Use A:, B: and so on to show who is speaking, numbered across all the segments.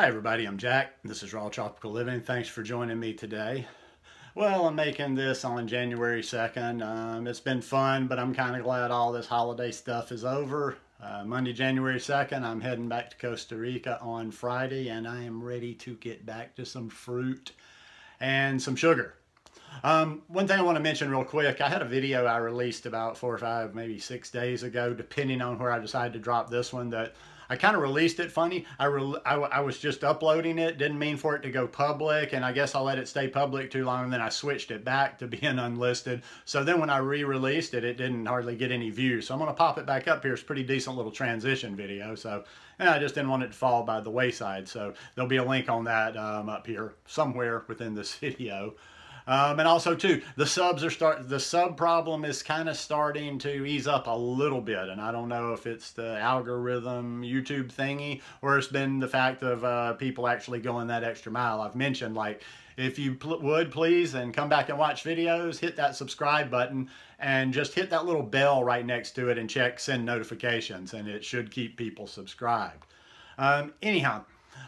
A: Hi everybody, I'm Jack. This is Raw Tropical Living. Thanks for joining me today. Well, I'm making this on January 2nd. Um, it's been fun, but I'm kind of glad all this holiday stuff is over. Uh, Monday, January 2nd, I'm heading back to Costa Rica on Friday, and I am ready to get back to some fruit and some sugar. Um, one thing I want to mention real quick, I had a video I released about four or five, maybe six days ago, depending on where I decided to drop this one, that I kind of released it funny. I, I, I, was just uploading it, didn't mean for it to go public, and I guess I let it stay public too long, and then I switched it back to being unlisted. So then when I re-released it, it didn't hardly get any views. So I'm going to pop it back up here. It's a pretty decent little transition video. So I just didn't want it to fall by the wayside. So there'll be a link on that um, up here somewhere within this video. Um, and also too, the subs are start. The sub problem is kind of starting to ease up a little bit, and I don't know if it's the algorithm YouTube thingy or it's been the fact of uh, people actually going that extra mile. I've mentioned like if you would please and come back and watch videos, hit that subscribe button and just hit that little bell right next to it and check send notifications, and it should keep people subscribed. Um, anyhow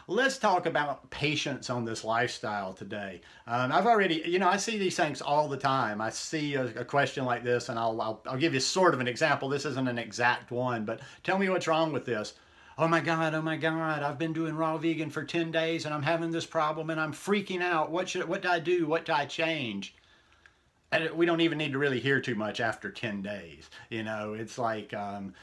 A: let's talk about patience on this lifestyle today. Um, I've already, you know, I see these things all the time. I see a, a question like this, and I'll, I'll, I'll give you sort of an example. This isn't an exact one, but tell me what's wrong with this. Oh my God, oh my God, I've been doing raw vegan for 10 days and I'm having this problem and I'm freaking out. What should, what do I do? What do I change? And we don't even need to really hear too much after 10 days. You know, it's like, um,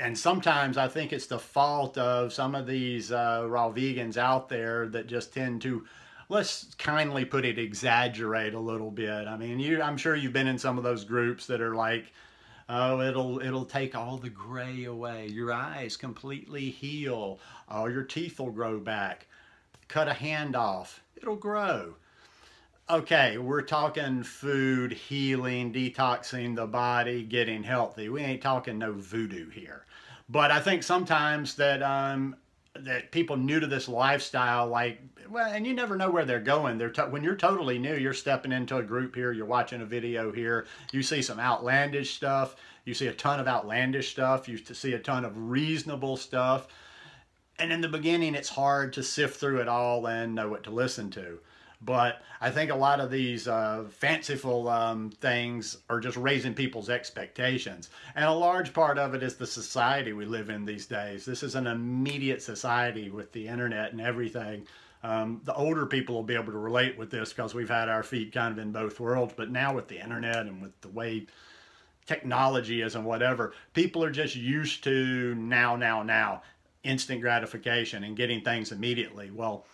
A: and sometimes I think it's the fault of some of these uh, raw vegans out there that just tend to, let's kindly put it, exaggerate a little bit. I mean, you, I'm sure you've been in some of those groups that are like, oh, it'll it'll take all the gray away. Your eyes completely heal. All your teeth will grow back. Cut a hand off, it'll grow. Okay, we're talking food, healing, detoxing the body, getting healthy. We ain't talking no voodoo here. But I think sometimes that um, that people new to this lifestyle, like, well, and you never know where they're going. They're when you're totally new, you're stepping into a group here, you're watching a video here, you see some outlandish stuff, you see a ton of outlandish stuff, you see a ton of reasonable stuff. And in the beginning, it's hard to sift through it all and know what to listen to. But I think a lot of these uh, fanciful um, things are just raising people's expectations. And a large part of it is the society we live in these days. This is an immediate society with the internet and everything. Um, the older people will be able to relate with this because we've had our feet kind of in both worlds. But now with the internet and with the way technology is and whatever, people are just used to now, now, now, instant gratification and getting things immediately. Well,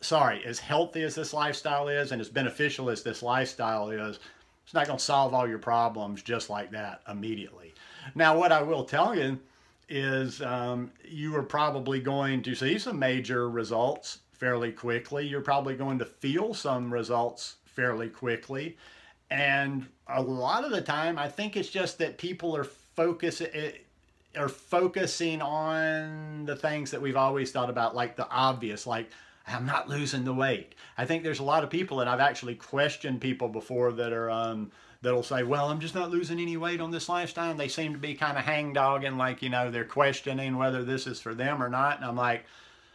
A: sorry, as healthy as this lifestyle is and as beneficial as this lifestyle is, it's not going to solve all your problems just like that immediately. Now, what I will tell you is um, you are probably going to see some major results fairly quickly. You're probably going to feel some results fairly quickly. And a lot of the time, I think it's just that people are focus eh, are focusing on the things that we've always thought about, like the obvious, like I'm not losing the weight. I think there's a lot of people, and I've actually questioned people before that are um, that'll say, "Well, I'm just not losing any weight on this lifestyle." And they seem to be kind of hangdogging, like you know, they're questioning whether this is for them or not. And I'm like,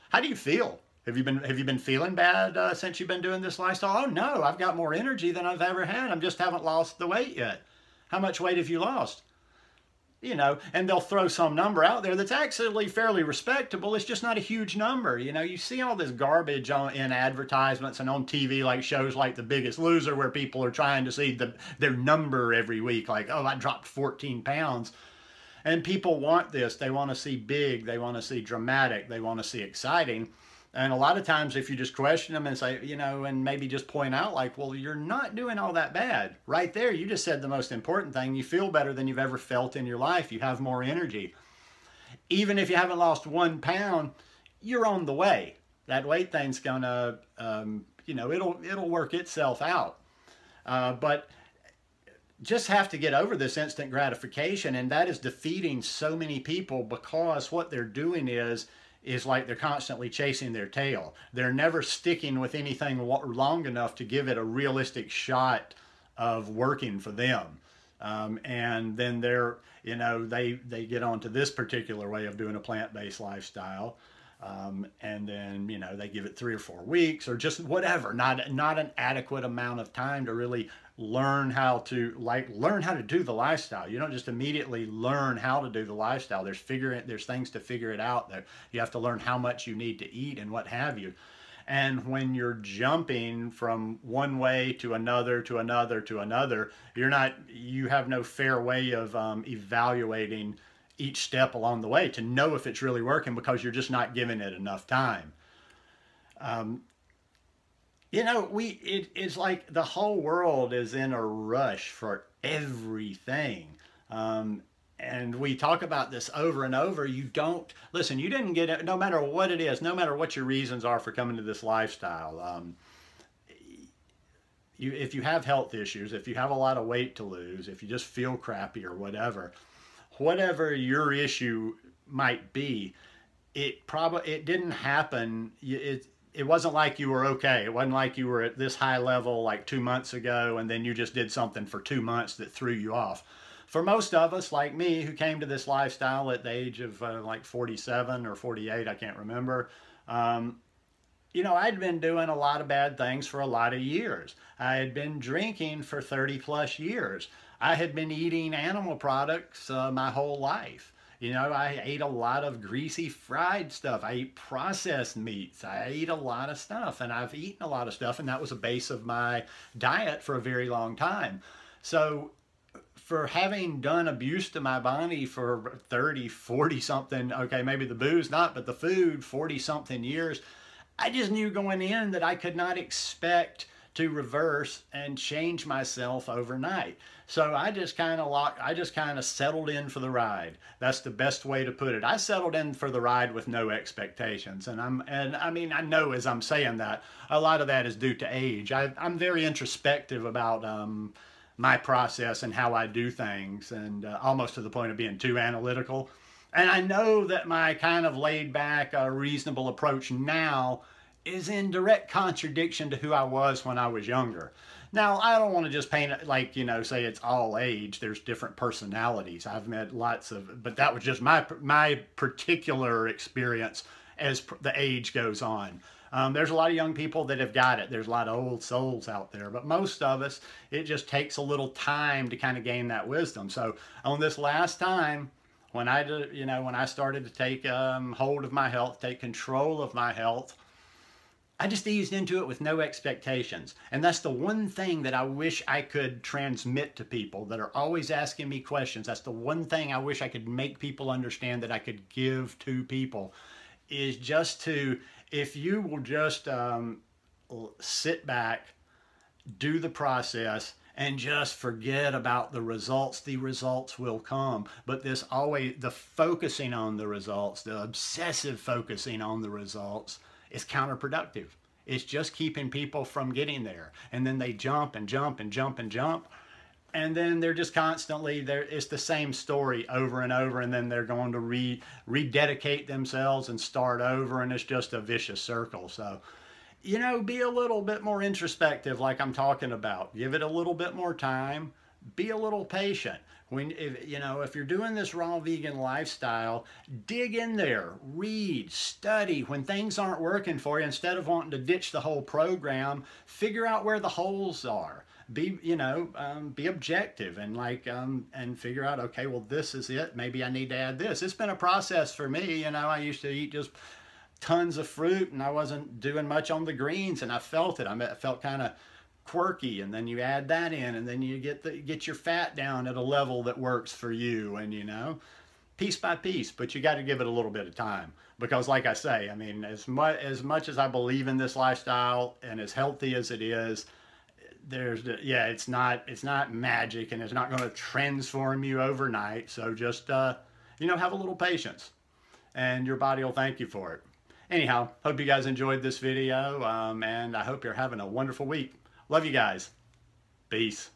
A: "How do you feel? Have you been have you been feeling bad uh, since you've been doing this lifestyle?" Oh no, I've got more energy than I've ever had. I just haven't lost the weight yet. How much weight have you lost? You know, and they'll throw some number out there that's actually fairly respectable. It's just not a huge number. You know, you see all this garbage on in advertisements and on TV, like shows like The Biggest Loser, where people are trying to see the their number every week, like, oh, I dropped 14 pounds. And people want this. They want to see big. They want to see dramatic. They want to see exciting. And a lot of times, if you just question them and say, you know, and maybe just point out, like, well, you're not doing all that bad. Right there, you just said the most important thing. You feel better than you've ever felt in your life. You have more energy. Even if you haven't lost one pound, you're on the way. That weight thing's gonna, um, you know, it'll it'll work itself out. Uh, but just have to get over this instant gratification, and that is defeating so many people because what they're doing is is like they're constantly chasing their tail. They're never sticking with anything long enough to give it a realistic shot of working for them. Um, and then they're, you know, they, they get onto this particular way of doing a plant-based lifestyle. Um, and then you know they give it three or four weeks or just whatever not not an adequate amount of time to really learn how to like learn how to do the lifestyle. You don't just immediately learn how to do the lifestyle. There's figuring there's things to figure it out there. You have to learn how much you need to eat and what have you. And when you're jumping from one way to another to another to another you're not you have no fair way of um, evaluating each step along the way to know if it's really working because you're just not giving it enough time. Um, you know, we it, it's like the whole world is in a rush for everything. Um, and we talk about this over and over. You don't listen. You didn't get it. No matter what it is, no matter what your reasons are for coming to this lifestyle. Um, you, if you have health issues, if you have a lot of weight to lose, if you just feel crappy or whatever, whatever your issue might be, it probably it didn't happen. It it wasn't like you were okay. It wasn't like you were at this high level like two months ago, and then you just did something for two months that threw you off. For most of us, like me, who came to this lifestyle at the age of uh, like 47 or 48, I can't remember. Um, you know, I'd been doing a lot of bad things for a lot of years. I had been drinking for 30 plus years. I had been eating animal products uh, my whole life. You know, I ate a lot of greasy fried stuff. I ate processed meats. I ate a lot of stuff and I've eaten a lot of stuff and that was a base of my diet for a very long time. So for having done abuse to my body for 30, 40 something, okay, maybe the booze not, but the food 40 something years, I just knew going in that I could not expect to reverse and change myself overnight. So I just kind of locked, I just kind of settled in for the ride. That's the best way to put it. I settled in for the ride with no expectations. And I'm, and I mean, I know as I'm saying that, a lot of that is due to age. I, am very introspective about, um, my process and how I do things and uh, almost to the point of being too analytical. And I know that my kind of laid back, uh, reasonable approach now is in direct contradiction to who I was when I was younger. Now, I don't want to just paint it like, you know, say it's all age. There's different personalities. I've met lots of, but that was just my, my particular experience as the age goes on. Um, there's a lot of young people that have got it. There's a lot of old souls out there, but most of us, it just takes a little time to kind of gain that wisdom. So on this last time, when I, you know, when I started to take um, hold of my health, take control of my health, I just eased into it with no expectations. And that's the one thing that I wish I could transmit to people that are always asking me questions. That's the one thing I wish I could make people understand that I could give to people is just to, if you will just um, sit back, do the process, and just forget about the results. The results will come. But this always, the focusing on the results, the obsessive focusing on the results, is counterproductive. It's just keeping people from getting there. And then they jump and jump and jump and jump. And then they're just constantly there. It's the same story over and over. And then they're going to re rededicate themselves and start over. And it's just a vicious circle. So, you know, be a little bit more introspective, like I'm talking about. Give it a little bit more time. Be a little patient when if, you know if you're doing this raw vegan lifestyle dig in there read study. When things aren't working for you instead of wanting to ditch the whole program figure out where the holes are. Be you know um, be objective and like um, and figure out okay well this is it. Maybe i need to add this. It's been a process for me. You know i used to eat just tons of fruit and i wasn't doing much on the greens and i felt it. I felt kind of quirky and then you add that in and then you get the get your fat down at a level that works for you and you know piece by piece but you got to give it a little bit of time because like i say i mean as much as much as i believe in this lifestyle and as healthy as it is there's yeah it's not it's not magic and it's not going to transform you overnight so just uh you know have a little patience and your body will thank you for it. Anyhow hope you guys enjoyed this video um, and i hope you're having a wonderful week Love you guys. Peace.